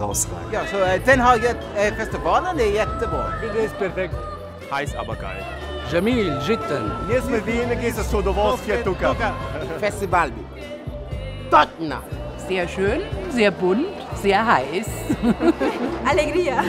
herausragend. Ja, so uh, Den Haag uh, Festival und jättebra. Det ist perfekt. Heiß aber geil. جميل جدا. Nismo wenige ist so hier Tuka. Festival. Totna. Sehr schön, sehr bunt, sehr heiß. Alegria.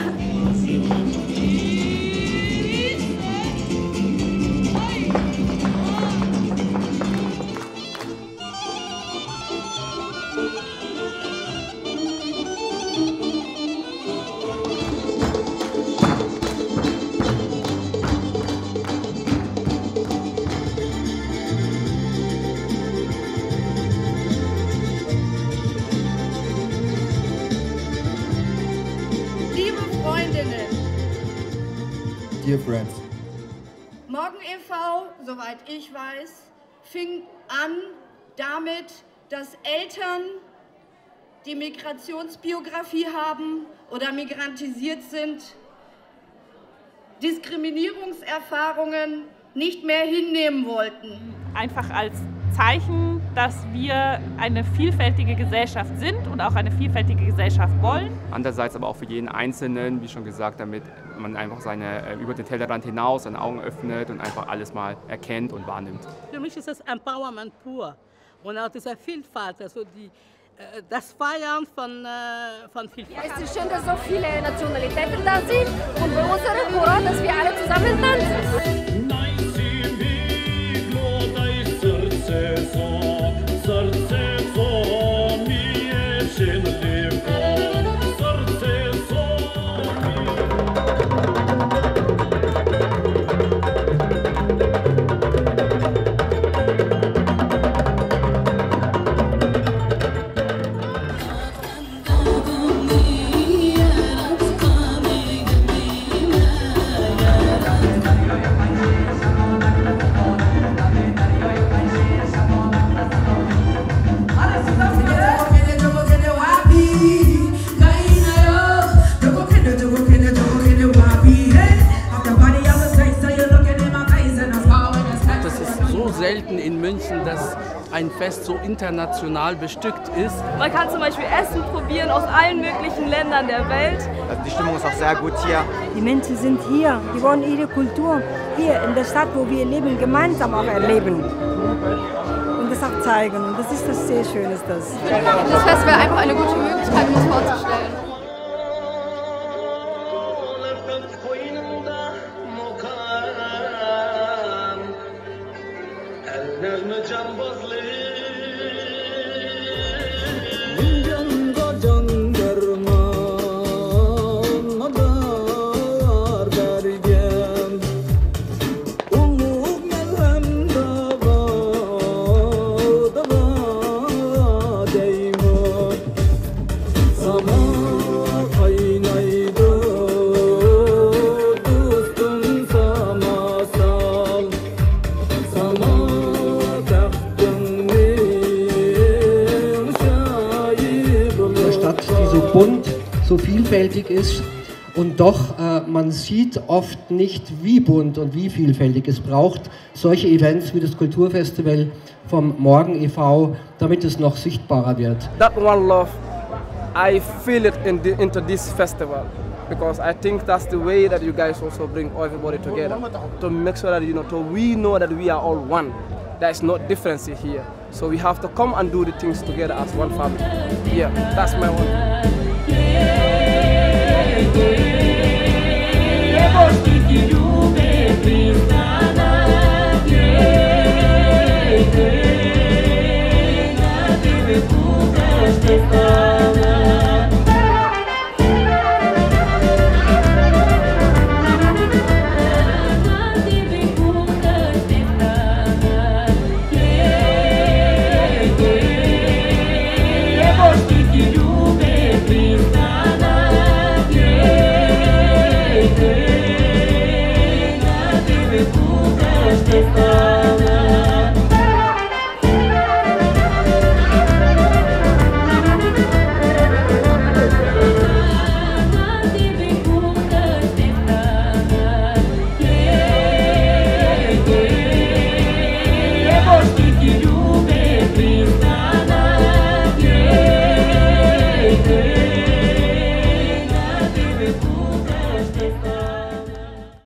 Dear friends, Morgen e.V., soweit ich weiß, fing an damit, dass Eltern, die Migrationsbiografie haben oder migrantisiert sind, Diskriminierungserfahrungen nicht mehr hinnehmen wollten. einfach als Zeichen, dass wir eine vielfältige Gesellschaft sind und auch eine vielfältige Gesellschaft wollen. Andererseits aber auch für jeden Einzelnen, wie schon gesagt, damit man einfach seine, äh, über den Tellerrand hinaus seine Augen öffnet und einfach alles mal erkennt und wahrnimmt. Für mich ist es Empowerment pur. Und auch diese Vielfalt, also die, äh, das Feiern von, äh, von Vielfalt. Es ist schön, dass so viele Nationalitäten da sind und bei unserem Chor, dass wir alle zusammen tanzen. Das selten in München, dass ein Fest so international bestückt ist. Man kann zum Beispiel Essen probieren aus allen möglichen Ländern der Welt. Also die Stimmung ist auch sehr gut hier. Die Menschen sind hier, die wollen ihre Kultur hier in der Stadt, wo wir leben, gemeinsam auch erleben. Und das auch zeigen. Und das ist das sehr Schöne. Das. Das Fest wäre einfach eine gute Möglichkeit, um es vorzustellen. Eine so vielfältig ist und doch äh, man sieht oft nicht, wie bunt und wie vielfältig es braucht. Solche Events wie das Kulturfestival vom Morgen e.V., damit es noch sichtbarer wird. That one love, I feel it in the, into this festival because I think that's the way that you guys also bring everybody together to make sure that you know, to we know that we are all one. There is no difference here. So we have to come and do the things together as one family. Yeah, that's my one. Thank you.